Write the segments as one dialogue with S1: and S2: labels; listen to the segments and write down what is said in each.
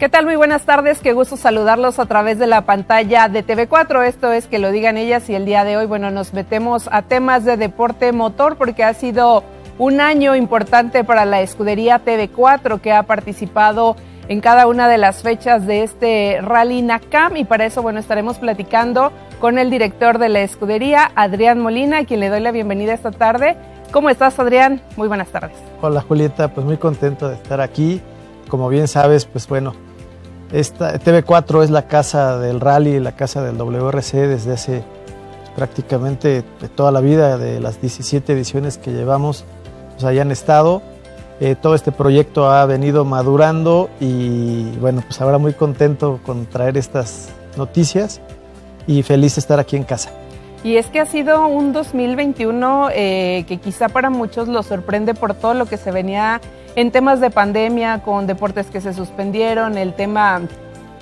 S1: ¿Qué tal? Muy buenas tardes, qué gusto saludarlos a través de la pantalla de TV4. Esto es que lo digan ellas y el día de hoy, bueno, nos metemos a temas de deporte motor porque ha sido un año importante para la escudería TV4 que ha participado en cada una de las fechas de este Rally NACAM y para eso, bueno, estaremos platicando con el director de la escudería, Adrián Molina, a quien le doy la bienvenida esta tarde. ¿Cómo estás, Adrián? Muy buenas tardes.
S2: Hola, Julieta, pues muy contento de estar aquí. Como bien sabes, pues bueno, esta, TV4 es la casa del rally, la casa del WRC desde hace prácticamente toda la vida, de las 17 ediciones que llevamos, pues allá han estado. Eh, todo este proyecto ha venido madurando y bueno, pues ahora muy contento con traer estas noticias y feliz de estar aquí en casa.
S1: Y es que ha sido un 2021 eh, que quizá para muchos lo sorprende por todo lo que se venía en temas de pandemia, con deportes que se suspendieron, el tema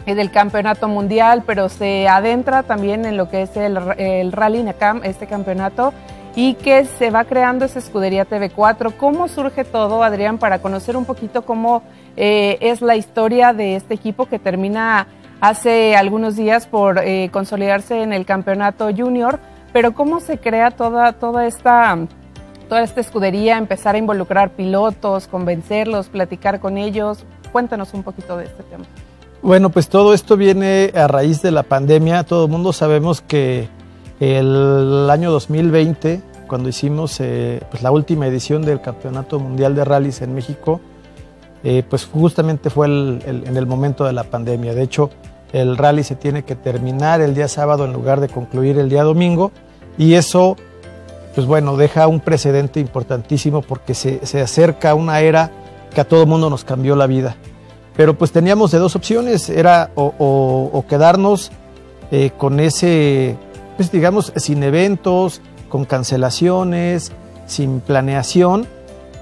S1: eh, del campeonato mundial, pero se adentra también en lo que es el, Rally NACAM, este campeonato, y que se va creando esa escudería TV4. ¿Cómo surge todo, Adrián, para conocer un poquito cómo eh, es la historia de este equipo que termina hace algunos días por eh, consolidarse en el campeonato junior? Pero cómo se crea toda, toda esta toda esta escudería, empezar a involucrar pilotos, convencerlos, platicar con ellos. Cuéntanos un poquito de este tema.
S2: Bueno, pues todo esto viene a raíz de la pandemia. Todo el mundo sabemos que el año 2020, cuando hicimos eh, pues la última edición del Campeonato Mundial de Rallys en México, eh, pues justamente fue en el momento de la pandemia. De hecho, el rally se tiene que terminar el día sábado en lugar de concluir el día domingo y eso pues bueno, deja un precedente importantísimo porque se, acerca a una era que a todo mundo nos cambió la vida. Pero pues teníamos de dos opciones, era o, quedarnos eh, con ese, pues digamos, sin eventos, con cancelaciones, sin planeación,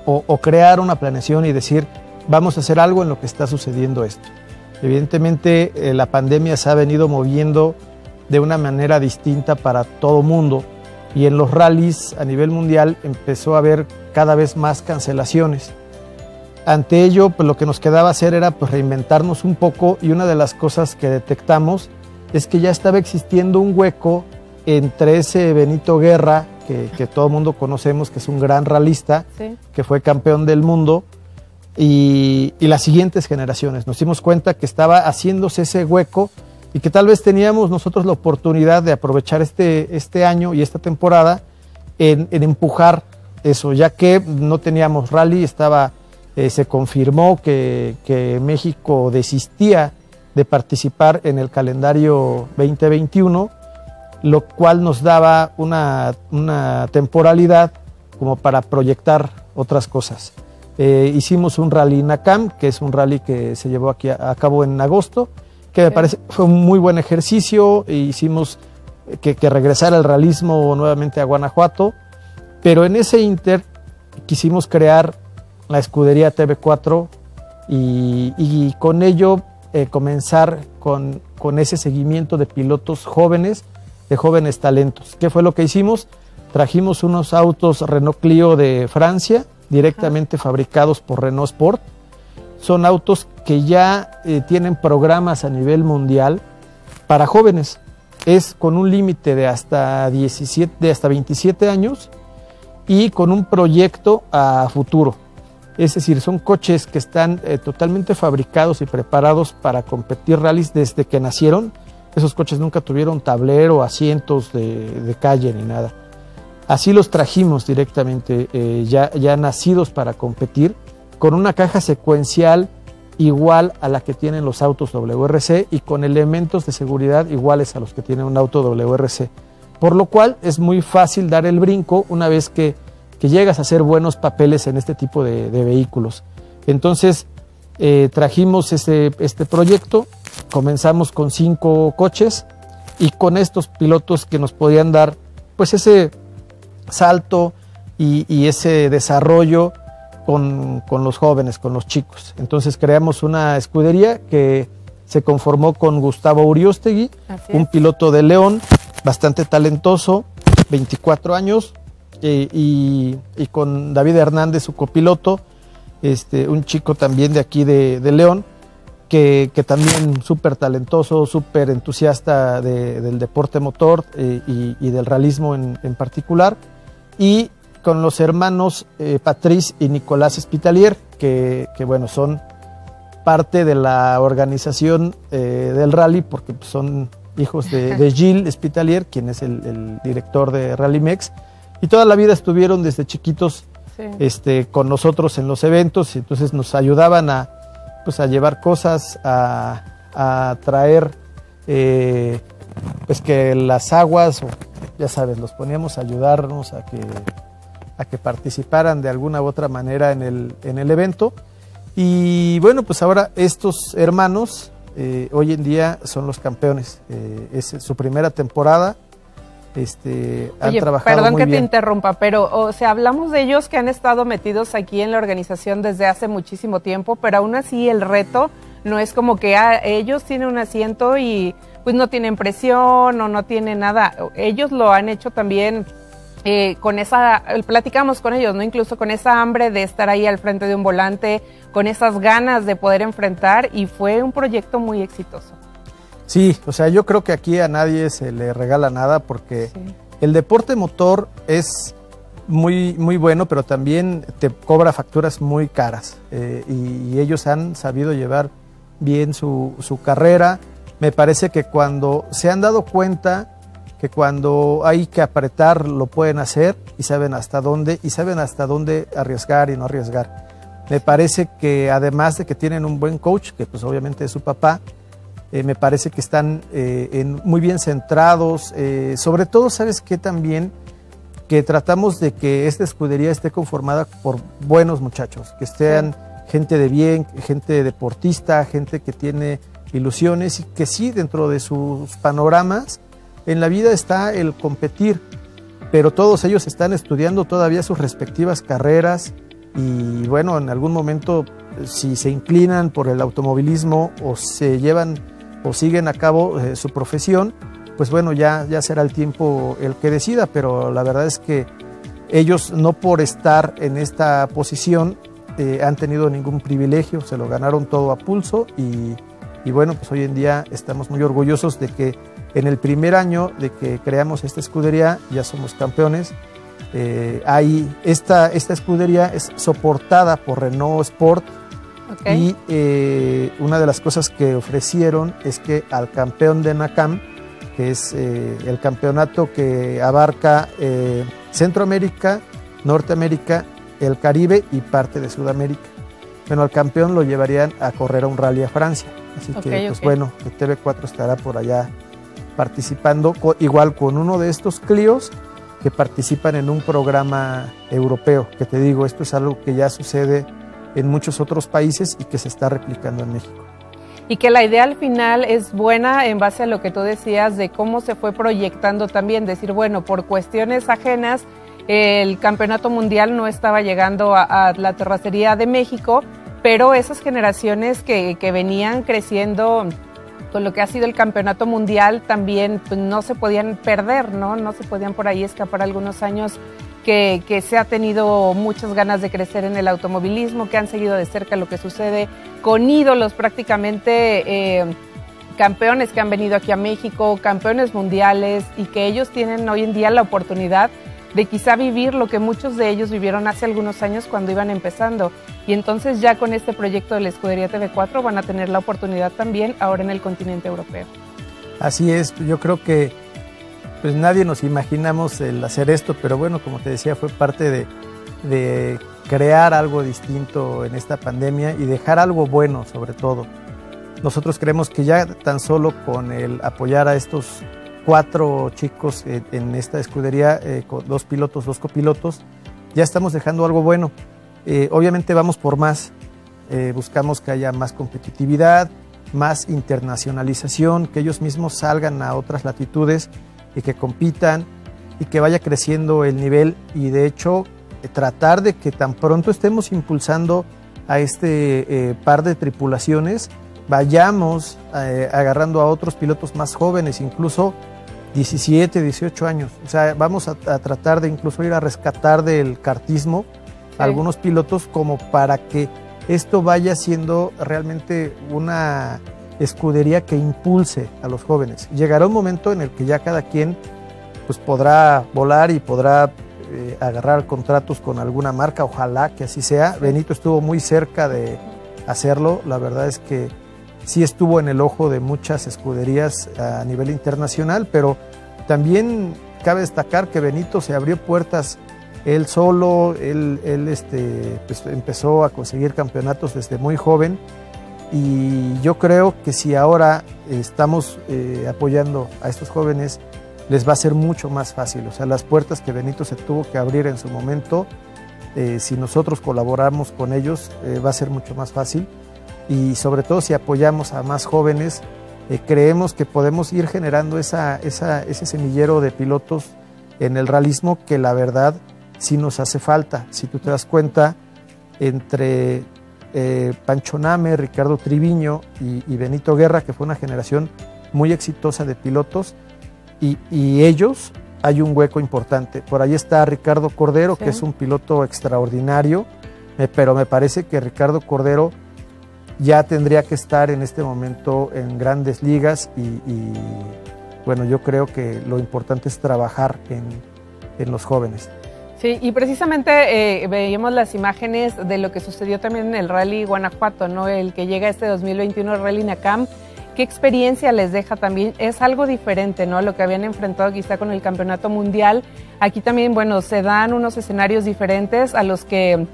S2: o, crear una planeación y decir, vamos a hacer algo en lo que está sucediendo esto. Evidentemente eh, la pandemia se ha venido moviendo de una manera distinta para todo mundo y en los rallies a nivel mundial empezó a haber cada vez más cancelaciones. Ante ello, pues lo que nos quedaba hacer era pues, reinventarnos un poco y una de las cosas que detectamos es que ya estaba existiendo un hueco entre ese Benito Guerra, que, todo el mundo conocemos, que es un gran ralista, que fue campeón del mundo, y, las siguientes generaciones. Nos dimos cuenta que estaba haciéndose ese hueco y que tal vez teníamos nosotros la oportunidad de aprovechar este, este año y esta temporada en, empujar eso, ya que no teníamos rally, estaba, eh, se confirmó que, México desistía de participar en el calendario 2021, lo cual nos daba una, temporalidad como para proyectar otras cosas. Eh, hicimos un rally NACAM, que es un rally que se llevó aquí a cabo en agosto, que me parece fue un muy buen ejercicio. E hicimos que, que regresara el realismo nuevamente a Guanajuato, pero en ese inter quisimos crear la escudería TV4 y, con ello eh, comenzar con, con, ese seguimiento de pilotos jóvenes, de jóvenes talentos. ¿Qué fue lo que hicimos? Trajimos unos autos Renault Clio de Francia, directamente fabricados por Renault Sport. Son autos que ya eh, tienen programas a nivel mundial para jóvenes. Es con un límite de hasta 17, de hasta 27 años y con un proyecto a futuro. Es decir, son coches que están eh, totalmente fabricados y preparados para competir rallies desde que nacieron. Esos coches nunca tuvieron tablero, asientos de, calle ni nada. Así los trajimos directamente, eh, ya, ya nacidos para competir, con una caja secuencial igual a la que tienen los autos WRC y con elementos de seguridad iguales a los que tiene un auto WRC. Por lo cual es muy fácil dar el brinco una vez que, llegas a hacer buenos papeles en este tipo de, vehículos. Entonces eh, trajimos este, este proyecto, comenzamos con cinco coches y con estos pilotos que nos podían dar pues ese salto y, y ese desarrollo con, los jóvenes, con los chicos. Entonces creamos una escudería que se conformó con Gustavo Uriostegui, un piloto de León, bastante talentoso, 24 años, y, con David Hernández, su copiloto, este, un chico también de aquí de, León. que, también súper talentoso, súper entusiasta del deporte motor eh, y, del realismo en, particular. Y con los hermanos eh, Patrice y Nicolás Espitalier, que, bueno, son parte de la organización eh, del rally, porque son hijos de, Gilles Espitalier, quien es el, director de Rally Mex, y toda la vida estuvieron desde chiquitos este, con nosotros en los eventos, y entonces nos ayudaban a, pues a llevar cosas, a, traer eh, pues que las aguas, ya sabes, los poníamos a ayudarnos a que, a que participaran de alguna u otra manera en el, en el evento. Y bueno, pues ahora estos hermanos eh, hoy en día son los campeones. Eh, es su primera temporada este, han trabajado
S1: perdón que te interrumpa, pero o sea, hablamos de ellos que han estado metidos aquí en la organización desde hace muchísimo tiempo, pero aún así el reto no es como que ah, ellos tienen un asiento y pues no tienen presión o no tienen nada. Ellos lo han hecho también eh, con esa, platicamos con ellos, ¿no? Incluso con esa hambre de estar ahí al frente de un volante, con esas ganas de poder enfrentar y fue un proyecto muy exitoso.
S2: Sí, o sea, yo creo que aquí a nadie se le regala nada porque el deporte motor es muy, muy bueno, pero también te cobra facturas muy caras eh, y, ellos han sabido llevar bien su, su carrera. Me parece que cuando se han dado cuenta que cuando hay que apretar lo pueden hacer y saben hasta dónde y saben hasta dónde arriesgar y no arriesgar. Me parece que además de que tienen un buen coach, que pues obviamente es su papá, eh, me parece que están eh, muy bien centrados. Eh, sobre todo, ¿sabes qué también? Que tratamos de que esta escudería esté conformada por buenos muchachos, que estén gente de bien, gente deportista, gente que tiene ilusiones y que sí, dentro de sus panoramas, en la vida está el competir, pero todos ellos están estudiando todavía sus respectivas carreras y bueno, en algún momento si se inclinan por el automovilismo o se llevan o siguen a cabo eh, su profesión, pues bueno, ya, ya será el tiempo el que decida, pero la verdad es que ellos no por estar en esta posición eh, han tenido ningún privilegio, se lo ganaron todo a pulso y, y, bueno, pues hoy en día estamos muy orgullosos de que en el primer año de que creamos esta escudería ya somos campeones. Eh, hay esta, esta escudería es soportada por Renault Sport, y eh, una de las cosas que ofrecieron es que al campeón de NACAM, que es eh, el campeonato que abarca eh, Centroamérica, Norteamérica, el Caribe y parte de Sudamérica. Bueno, al campeón lo llevarían a correr a un rally a Francia. Así que, pues bueno, TV4 estará por allá participando, igual con uno de estos Clios que participan en un programa europeo, que te digo, esto es algo que ya sucede en muchos otros países y que se está replicando en México.
S1: Y que la idea al final es buena en base a lo que tú decías de cómo se fue proyectando también, decir, bueno, por cuestiones ajenas, el campeonato mundial no estaba llegando a, la terracería de México, pero esas generaciones que, venían creciendo con lo que ha sido el campeonato mundial también pues, no se podían perder, ¿no? No se podían por ahí escapar algunos años que, se ha tenido muchas ganas de crecer en el automovilismo, que han seguido de cerca lo que sucede con ídolos prácticamente eh, campeones que han venido aquí a México, campeones mundiales y que ellos tienen hoy en día la oportunidad de quizá vivir lo que muchos de ellos vivieron hace algunos años cuando iban empezando. Y entonces ya con este proyecto de la Escudería TV4 van a tener la oportunidad también ahora en el continente europeo.
S2: Así es, yo creo que pues nadie nos imaginamos el hacer esto, pero bueno, como te decía, fue parte de, crear algo distinto en esta pandemia y dejar algo bueno sobre todo. Nosotros creemos que ya tan solo con el apoyar a estos cuatro chicos en, esta escudería, eh, dos pilotos, dos copilotos, ya estamos dejando algo bueno. Eh, obviamente vamos por más, eh, buscamos que haya más competitividad, más internacionalización, que ellos mismos salgan a otras latitudes y que compitan y que vaya creciendo el nivel y de hecho tratar de que tan pronto estemos impulsando a este par de tripulaciones, vayamos agarrando a otros pilotos más jóvenes, incluso 17, 18 años. O sea, vamos a, tratar de incluso ir a rescatar del cartismo algunos pilotos como para que esto vaya siendo realmente una escudería que impulse a los jóvenes. Llegará un momento en el que ya cada quien pues, podrá volar y podrá eh, agarrar contratos con alguna marca, ojalá que así sea. Benito estuvo muy cerca de hacerlo, la verdad es que sí estuvo en el ojo de muchas escuderías a nivel internacional, pero también cabe destacar que Benito se abrió puertas él solo, él, este, pues, empezó a conseguir campeonatos desde muy joven y yo creo que si ahora estamos eh, apoyando a estos jóvenes, les va a ser mucho más fácil. O sea, las puertas que Benito se tuvo que abrir en su momento, eh, si nosotros colaboramos con ellos, eh, va a ser mucho más fácil. Y sobre todo si apoyamos a más jóvenes, creemos que podemos ir generando esa, ese semillero de pilotos en el realismo que la verdad sí nos hace falta. Si tú te das cuenta, entre eh, Pancho Name, Ricardo Triviño y, Benito Guerra, que fue una generación muy exitosa de pilotos, y, ellos hay un hueco importante. Por ahí está Ricardo Cordero, que es un piloto extraordinario, eh, pero me parece que Ricardo Cordero ya tendría que estar en este momento en grandes ligas y, bueno, yo creo que lo importante es trabajar en los jóvenes.
S1: Sí, y precisamente eh, veíamos las imágenes de lo que sucedió también en el Rally Guanajuato, ¿no? El que llega este 2021, el Rally Nacam. ¿Qué experiencia les deja también? Es algo diferente, ¿no? Lo que habían enfrentado quizá con el Campeonato Mundial. Aquí también, bueno, se dan unos escenarios diferentes a los que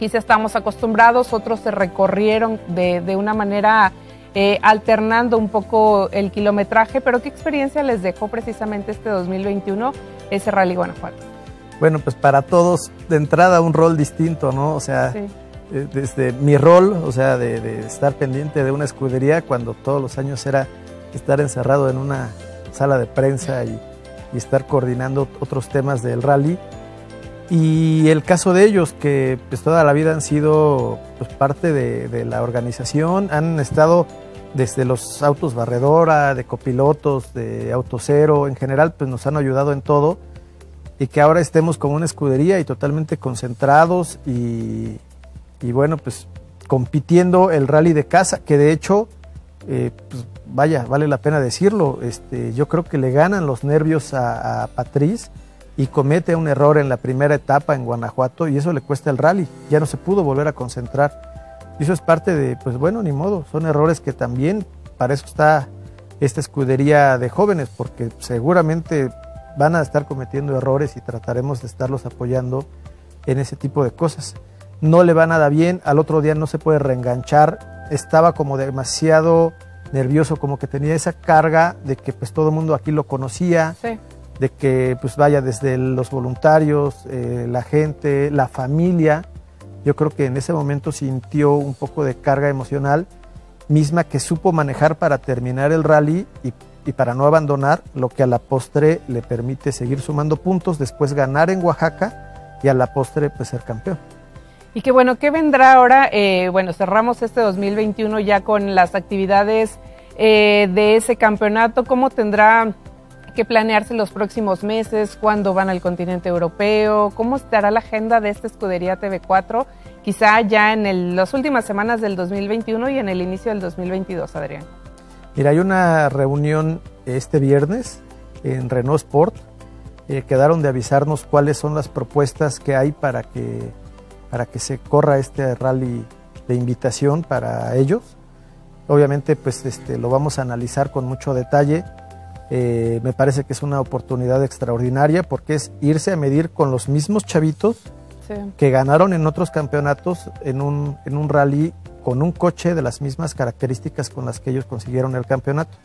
S1: quizá estamos acostumbrados, otros se recorrieron de, de una manera eh, alternando un poco el kilometraje, pero ¿qué experiencia les dejó precisamente este 2021 ese Rally Guanajuato?
S2: bueno, pues para todos de entrada un rol distinto, ¿no? O sea, eh, desde mi rol, o sea, de, estar pendiente de una escudería cuando todos los años era estar encerrado en una sala de prensa y, estar coordinando otros temas del rally. Y el caso de ellos, que pues toda la vida han sido pues, parte de, la organización, han estado desde los autos barredora, de copilotos, de autocero, en general, pues nos han ayudado en todo. Y que ahora estemos como una escudería y totalmente concentrados y, bueno, pues compitiendo el rally de casa, que de hecho, eh, pues vaya, vale la pena decirlo, este, yo creo que le ganan los nervios a, a Patriz y comete un error en la primera etapa en Guanajuato y eso le cuesta el rally, ya no se pudo volver a concentrar. Y eso es parte de, pues bueno, ni modo, son errores que también, para eso está esta escudería de jóvenes, porque seguramente van a estar cometiendo errores y trataremos de estarlos apoyando en ese tipo de cosas. No le va nada bien, al otro día no se puede reenganchar, estaba como demasiado nervioso, como que tenía esa carga de que pues todo el mundo aquí lo conocía, de que pues vaya desde los voluntarios, eh, la gente, la familia, yo creo que en ese momento sintió un poco de carga emocional, misma que supo manejar para terminar el rally y y para no abandonar, lo que a la postre le permite seguir sumando puntos, después ganar en Oaxaca y a la postre pues ser campeón.
S1: Y qué bueno, ¿qué vendrá ahora? Eh, bueno, cerramos este 2021 ya con las actividades eh, de ese campeonato. ¿Cómo tendrá que planearse los próximos meses? ¿Cuándo van al continente europeo? ¿Cómo estará la agenda de esta escudería TV4? Quizá ya en las últimas semanas del 2021 y en el inicio del 2022, Adrián.
S2: Mira, hay una reunión este viernes en Renault Sport. Eh, quedaron de avisarnos cuáles son las propuestas que hay para que, para que se corra este rally de invitación para ellos. Obviamente, pues este, lo vamos a analizar con mucho detalle. Eh, me parece que es una oportunidad extraordinaria porque es irse a medir con los mismos chavitos que ganaron en otros campeonatos en un, en un rally con un coche de las mismas características con las que ellos consiguieron el campeonato.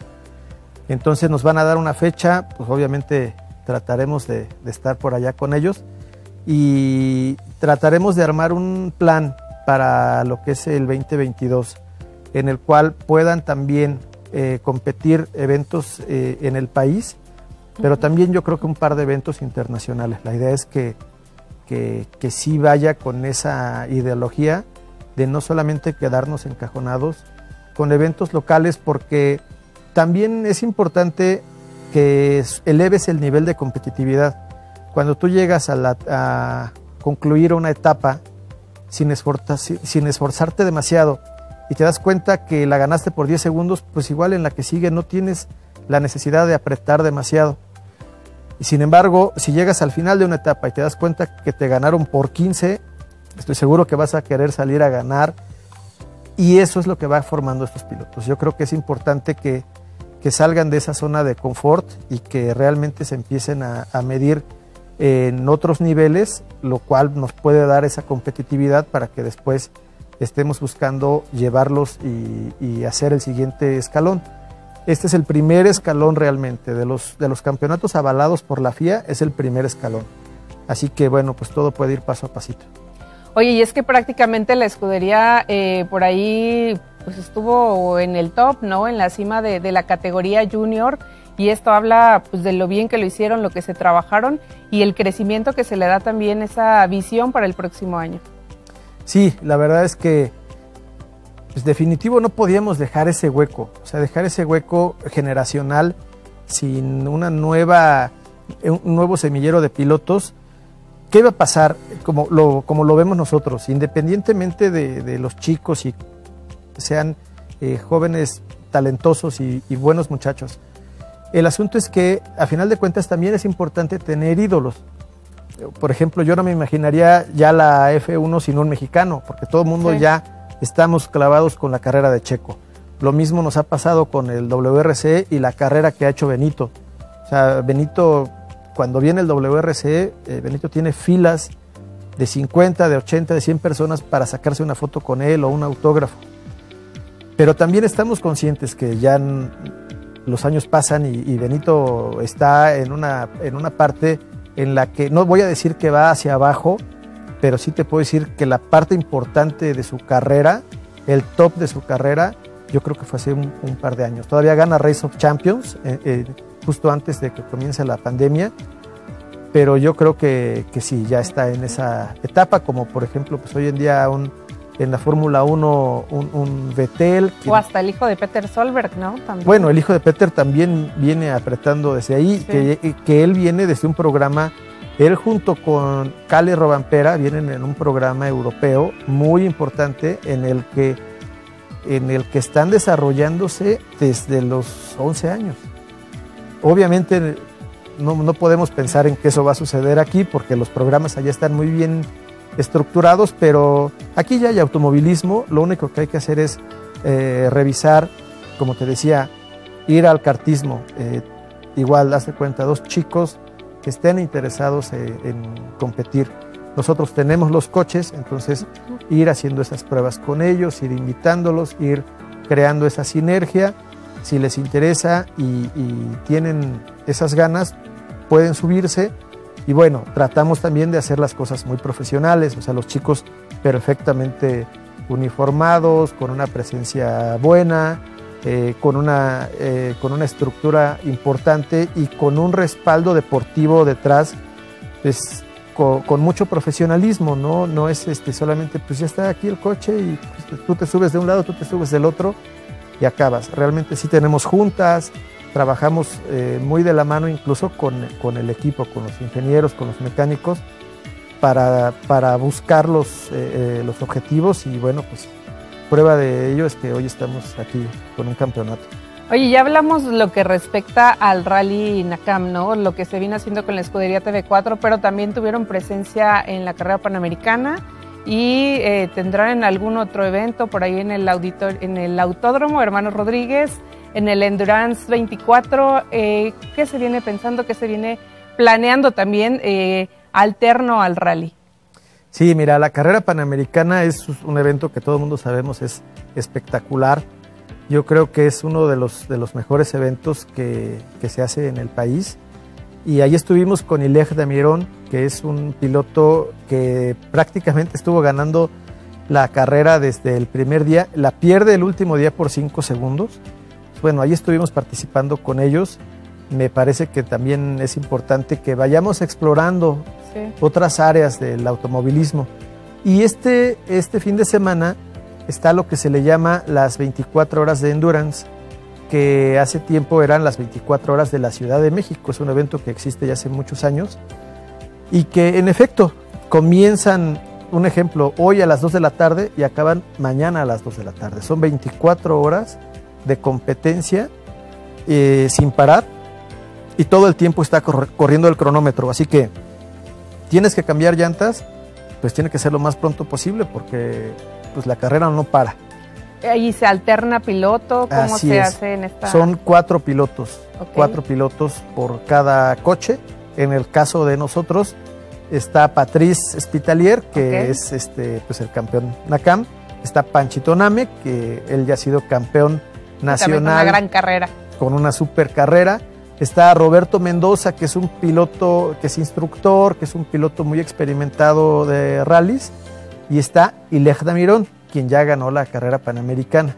S2: Entonces nos van a dar una fecha, pues obviamente trataremos de, estar por allá con ellos y trataremos de armar un plan para lo que es el 2022, en el cual puedan también eh, competir eventos eh, en el país, pero también yo creo que un par de eventos internacionales. La idea es que, que, que sí vaya con esa ideología de no solamente quedarnos encajonados con eventos locales, porque también es importante que eleves el nivel de competitividad. Cuando tú llegas a, concluir una etapa sin, sin esforzarte demasiado y te das cuenta que la ganaste por 10 segundos, pues igual en la que sigue no tienes la necesidad de apretar demasiado. Y sin embargo, si llegas al final de una etapa y te das cuenta que te ganaron por 15, estoy seguro que vas a querer salir a ganar. Y eso es lo que va formando estos pilotos. Yo creo que es importante que, que salgan de esa zona de confort y que realmente se empiecen a, a medir en otros niveles, lo cual nos puede dar esa competitividad para que después estemos buscando llevarlos y, hacer el siguiente escalón. Este es el primer escalón realmente, de los, de los campeonatos avalados por la FIA, es el primer escalón. Así que bueno, pues todo puede ir paso a pasito.
S1: Oye, y es que prácticamente la escudería eh, por ahí pues estuvo en el top, ¿no? En la cima de, de, la categoría junior. Y esto habla pues de lo bien que lo hicieron, lo que se trabajaron y el crecimiento que se le da también esa visión para el próximo año.
S2: Sí, la verdad es que pues definitivo no podíamos dejar ese hueco, o sea, dejar ese hueco generacional sin una nueva, un nuevo semillero de pilotos. ¿Qué iba a pasar como lo, como lo vemos nosotros? Independientemente de, los chicos y sean eh, jóvenes talentosos y buenos muchachos, el asunto es que a final de cuentas también es importante tener ídolos. Por ejemplo, yo no me imaginaría ya la F1 sin un mexicano, porque todo el mundo sí. ya estamos clavados con la carrera de Checo. Lo mismo nos ha pasado con el WRC y la carrera que ha hecho Benito. O sea, Benito, cuando viene el WRC, eh, Benito tiene filas de 50, de 80, de 100 personas para sacarse una foto con él o un autógrafo. Pero también estamos conscientes que ya los años pasan y, y Benito está en una, en una parte en la que no voy a decir que va hacia abajo, pero sí te puedo decir que la parte importante de su carrera, el top de su carrera, yo creo que fue hace un, par de años. Todavía gana Race of Champions, eh, eh, justo antes de que comience la pandemia, pero yo creo que, que, sí, ya está en esa etapa, como por ejemplo, pues hoy en día un, en la Fórmula 1 un, un Vettel.
S1: Que, o hasta el hijo de Peter Solberg, ¿no?
S2: También. Bueno, el hijo de Peter también viene apretando desde ahí, sí. que, que él viene desde un programa él junto con Cale Robampera vienen en un programa europeo muy importante en el que, en el que están desarrollándose desde los 11 años. Obviamente no, no, podemos pensar en que eso va a suceder aquí porque los programas allá están muy bien estructurados, pero aquí ya hay automovilismo, lo único que hay que hacer es eh, revisar, como te decía, ir al cartismo. Eh, igual, hazte cuenta, dos chicos que estén interesados en, en, competir. Nosotros tenemos los coches, entonces ir haciendo esas pruebas con ellos, ir invitándolos, ir creando esa sinergia. Si les interesa y, y tienen esas ganas, pueden subirse. Y bueno, tratamos también de hacer las cosas muy profesionales, o sea, los chicos perfectamente uniformados, con una presencia buena, eh, con, una, eh, con una estructura importante y con un respaldo deportivo detrás, pues, con, mucho profesionalismo, ¿no? No es este, solamente, pues ya está aquí el coche y pues, tú te subes de un lado, tú te subes del otro y acabas. Realmente sí tenemos juntas, trabajamos eh, muy de la mano incluso con, con, el equipo, con los ingenieros, con los mecánicos, para, para buscar los, eh, los objetivos y bueno, pues prueba de ello es que hoy estamos aquí con un campeonato.
S1: Oye, ya hablamos lo que respecta al Rally Nakam, ¿no? Lo que se vino haciendo con la escudería TV4, pero también tuvieron presencia en la carrera panamericana y eh, tendrán en algún otro evento por ahí en el, auditor, en el Autódromo Hermanos Rodríguez, en el Endurance 24. Eh, ¿Qué se viene pensando? ¿Qué se viene planeando también eh, alterno al rally?
S2: Sí, mira, la carrera panamericana es un evento que todo el mundo sabemos es espectacular. Yo creo que es uno de los, de los mejores eventos que, que se hace en el país. Y ahí estuvimos con Ilej Damirón, que es un piloto que prácticamente estuvo ganando la carrera desde el primer día. La pierde el último día por cinco segundos. Bueno, ahí estuvimos participando con ellos. Me parece que también es importante que vayamos explorando sí. otras áreas del automovilismo. Y este, este fin de semana está lo que se le llama las 24 horas de endurance, que hace tiempo eran las 24 horas de la Ciudad de México. Es un evento que existe ya hace muchos años y que en efecto comienzan un ejemplo, hoy a las 2 de la tarde y acaban mañana a las 2 de la tarde. Son 24 horas de competencia eh, sin parar y todo el tiempo está corriendo el cronómetro. Así que tienes que cambiar llantas, pues tiene que ser lo más pronto posible porque pues la carrera no para.
S1: ¿Y se alterna piloto? ¿Cómo se hace en esta?
S2: Son cuatro pilotos, cuatro pilotos por cada coche. En el caso de nosotros está Patrice Spitalier, que es este, pues el campeón NACAM. Está Panchito Name, que él ya ha sido campeón nacional. Con
S1: una gran carrera.
S2: Con una super carrera. Está Roberto Mendoza, que es un piloto, que es instructor, que es un piloto muy experimentado de rallies. Y está Ilej Damirón, quien ya ganó la carrera panamericana.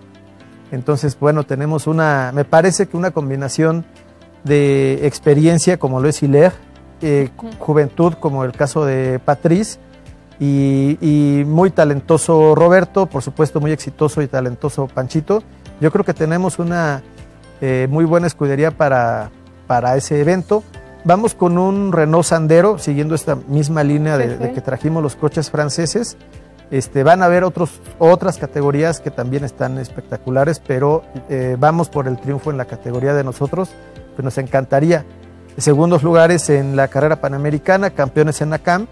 S2: Entonces, bueno, tenemos una, me parece que una combinación de experiencia como lo es Ilej, eh, juventud como el caso de Patrice y, muy talentoso Roberto, por supuesto muy exitoso y talentoso Panchito. Yo creo que tenemos una eh, muy buena escudería para, para ese evento. Vamos con un Renault Sandero, siguiendo esta misma línea de, que trajimos los coches franceses. Este, van a haber otros, otras categorías que también están espectaculares, pero eh, vamos por el triunfo en la categoría de nosotros, pues nos encantaría. Segundos lugares en la carrera panamericana, campeones en NACAM,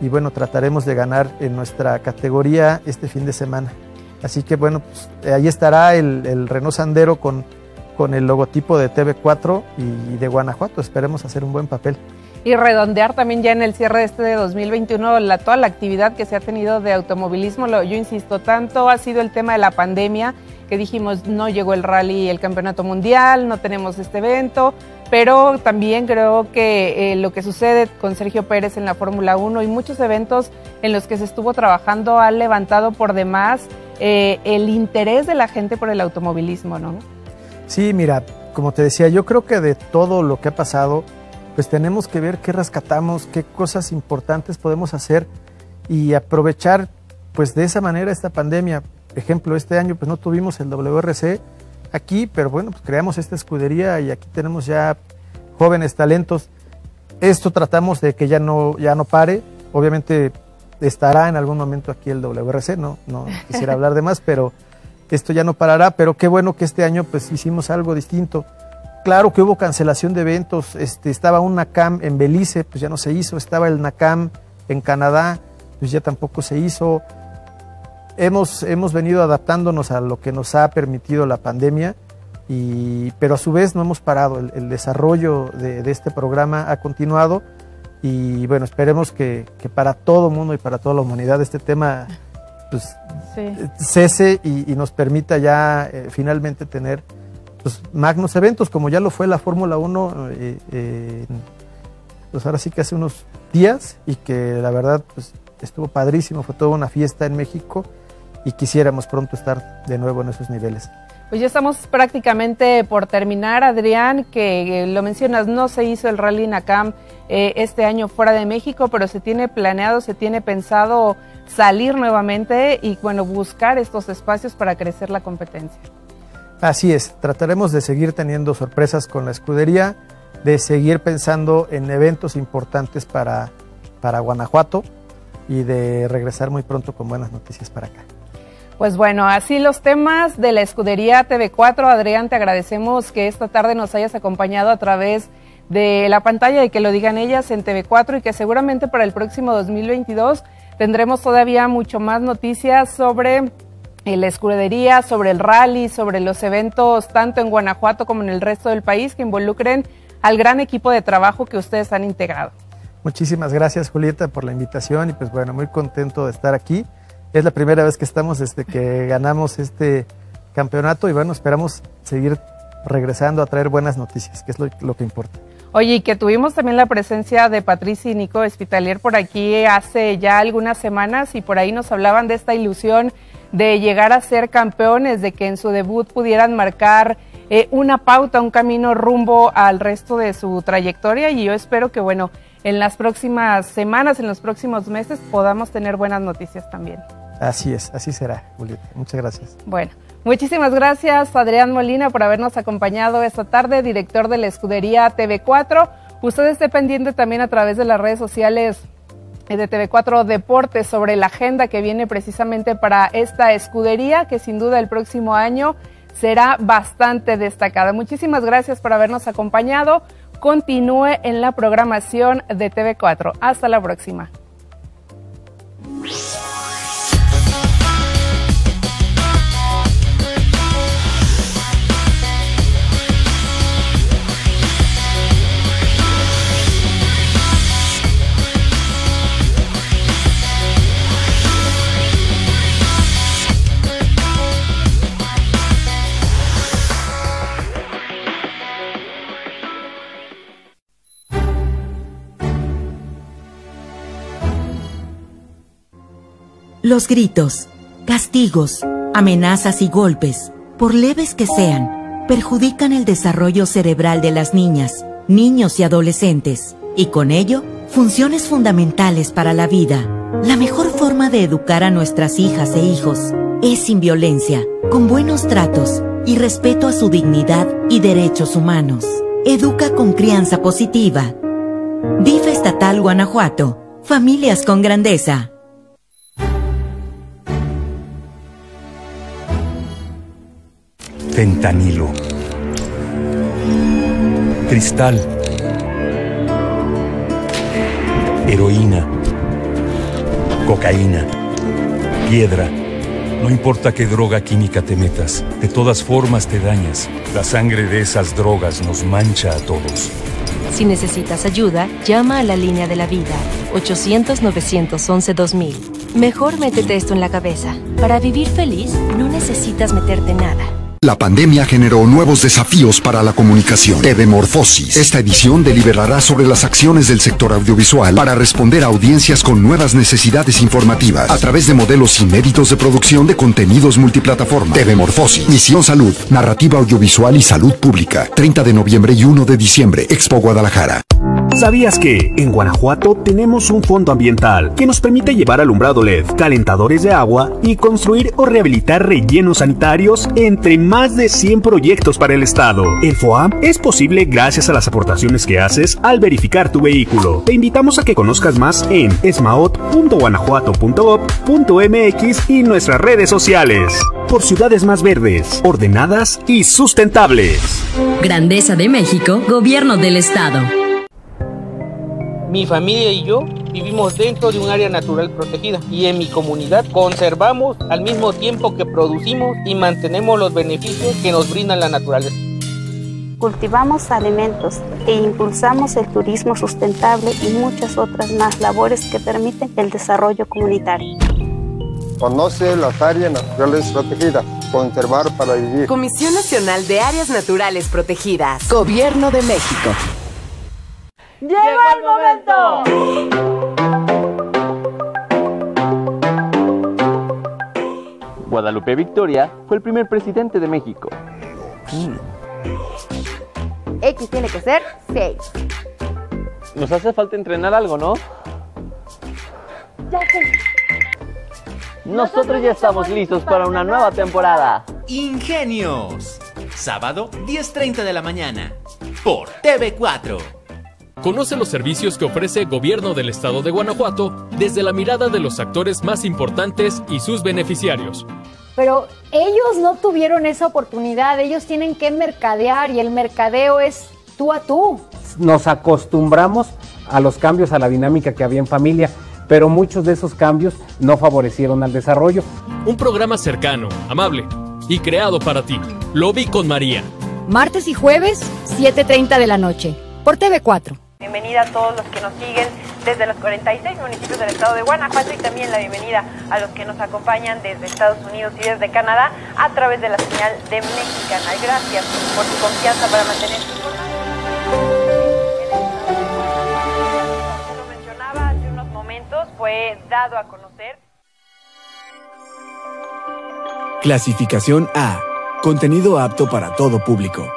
S2: y bueno, trataremos de ganar en nuestra categoría este fin de semana. Así que bueno, pues, ahí estará el, Renault Sandero con con el logotipo de TV4 y de Guanajuato. Esperemos hacer un buen papel.
S1: Y redondear también ya en el cierre de este de 2021 la, toda la actividad que se ha tenido de automovilismo. Yo insisto, tanto ha sido el tema de la pandemia que dijimos no llegó el rally el campeonato mundial, no tenemos este evento, pero también creo que eh, lo que sucede con Sergio Pérez en la Fórmula 1 y muchos eventos en los que se estuvo trabajando ha levantado por demás eh, el interés de la gente por el automovilismo, ¿no?
S2: Sí, mira, como te decía, yo creo que de todo lo que ha pasado, pues tenemos que ver qué rescatamos, qué cosas importantes podemos hacer y aprovechar pues de esa manera esta pandemia. Ejemplo, este año pues no tuvimos el WRC aquí, pero bueno, pues creamos esta escudería y aquí tenemos ya jóvenes talentos. Esto tratamos de que ya no, ya no pare. Obviamente estará en algún momento aquí el WRC, no, no quisiera hablar de más, pero esto ya no parará, pero qué bueno que este año pues hicimos algo distinto. Claro que hubo cancelación de eventos, este, estaba un NACAM en Belice, pues ya no se hizo, estaba el NACAM en Canadá, pues ya tampoco se hizo. Hemos, hemos venido adaptándonos a lo que nos ha permitido la pandemia, y, pero a su vez no hemos parado. El, desarrollo de, este programa ha continuado y bueno, esperemos que, que para todo mundo y para toda la humanidad este tema pues, cese y, nos permita ya eh, finalmente tener pues, magnos eventos, como ya lo fue la Fórmula 1, eh, eh, pues ahora sí que hace unos días y que la verdad pues, estuvo padrísimo, fue toda una fiesta en México y quisiéramos pronto estar de nuevo en esos niveles.
S1: Pues ya estamos prácticamente por terminar, Adrián, que lo mencionas, no se hizo el Rally Nakam este año fuera de México, pero se tiene planeado, se tiene pensado salir nuevamente y bueno, buscar estos espacios para crecer la competencia.
S2: Así es, trataremos de seguir teniendo sorpresas con la escudería, de seguir pensando en eventos importantes para, para Guanajuato y de regresar muy pronto con buenas noticias para acá.
S1: Pues bueno, así los temas de la escudería TV4. Adrián, te agradecemos que esta tarde nos hayas acompañado a través de la pantalla y que lo digan ellas en TV4 y que seguramente para el próximo 2022 Tendremos todavía mucho más noticias sobre la escudería, sobre el rally, sobre los eventos tanto en Guanajuato como en el resto del país que involucren al gran equipo de trabajo que ustedes han integrado.
S2: Muchísimas gracias Julieta por la invitación y pues bueno, muy contento de estar aquí. Es la primera vez que estamos desde que ganamos este campeonato y bueno, esperamos seguir regresando a traer buenas noticias, que es lo que importa.
S1: Oye, y que tuvimos también la presencia de Patricia y Nico Espitalier por aquí hace ya algunas semanas y por ahí nos hablaban de esta ilusión de llegar a ser campeones, de que en su debut pudieran marcar eh, una pauta, un camino rumbo al resto de su trayectoria y yo espero que, bueno, en las próximas semanas, en los próximos meses podamos tener buenas noticias también.
S2: Así es, así será, Julieta. Muchas gracias.
S1: Bueno. Muchísimas gracias, Adrián Molina, por habernos acompañado esta tarde, director de la escudería TV4. Usted esté pendiente también a través de las redes sociales de TV4 Deportes sobre la agenda que viene precisamente para esta escudería que sin duda el próximo año será bastante destacada. Muchísimas gracias por habernos acompañado. Continúe en la programación de TV4. Hasta la próxima.
S3: Los gritos, castigos, amenazas y golpes, por leves que sean, perjudican el desarrollo cerebral de las niñas, niños y adolescentes, y con ello, funciones fundamentales para la vida. La mejor forma de educar a nuestras hijas e hijos es sin violencia, con buenos tratos y respeto a su dignidad y derechos humanos. Educa con crianza positiva. DIF Estatal Guanajuato. Familias con grandeza.
S4: Fentanilo, cristal, heroína, cocaína, piedra. No importa qué droga química te metas, de todas formas te dañas. La sangre de esas drogas nos mancha a todos.
S5: Si necesitas ayuda, llama a la línea de la vida, 800-911-2000. Mejor métete esto en la cabeza. Para vivir feliz, no necesitas meterte nada.
S6: La pandemia generó nuevos desafíos para la comunicación. TV Morfosis. Esta edición deliberará sobre las acciones del sector audiovisual para responder a audiencias con nuevas necesidades informativas a través de modelos inéditos de producción de contenidos multiplataforma. TV Morfosis. Misión Salud. Narrativa audiovisual y salud pública. 30 de noviembre y 1 de diciembre. Expo Guadalajara.
S7: ¿Sabías que en Guanajuato tenemos un fondo ambiental que nos permite llevar alumbrado LED, calentadores de agua y construir o rehabilitar rellenos sanitarios entre más de 100 proyectos para el Estado? El FOAM es posible gracias a las aportaciones que haces al verificar tu vehículo. Te invitamos a que conozcas más en esmaot.guanajuato.gov.mx y nuestras redes sociales. Por ciudades más verdes, ordenadas y sustentables.
S8: Grandeza de México, Gobierno del Estado.
S9: Mi familia y yo vivimos dentro de un área natural protegida y en mi comunidad conservamos al mismo tiempo que producimos y mantenemos los beneficios que nos brinda la naturaleza.
S10: Cultivamos alimentos e impulsamos el turismo sustentable y muchas otras más labores que permiten el desarrollo comunitario.
S11: Conoce las áreas naturales protegidas. Conservar para vivir.
S12: Comisión Nacional de Áreas Naturales Protegidas. Gobierno de México.
S13: ¡Llegó el momento!
S14: Guadalupe Victoria fue el primer presidente de México.
S15: X tiene que ser 6.
S14: Nos hace falta entrenar algo, ¿no?
S13: Ya sé.
S14: Nosotros ya estamos listos para una nueva temporada.
S16: Ingenios. Sábado, 10.30 de la mañana. Por TV4.
S17: Conoce los servicios que ofrece Gobierno del Estado de Guanajuato desde la mirada de los actores más importantes y sus beneficiarios.
S18: Pero ellos no tuvieron esa oportunidad, ellos tienen que mercadear y el mercadeo es tú a tú.
S19: Nos acostumbramos a los cambios, a la dinámica que había en familia, pero muchos de esos cambios no favorecieron al desarrollo.
S17: Un programa cercano, amable y creado para ti. Lobby con María.
S18: Martes y jueves, 7.30 de la noche, por TV4.
S20: Bienvenida a todos los que nos siguen desde los 46 municipios del estado de Guanajuato y también la bienvenida a los que nos acompañan desde Estados Unidos y desde Canadá a través de la señal de Mexicana. Gracias por su confianza para mantener Como mencionaba hace unos momentos, fue dado a conocer.
S21: Clasificación A. Contenido apto para todo público.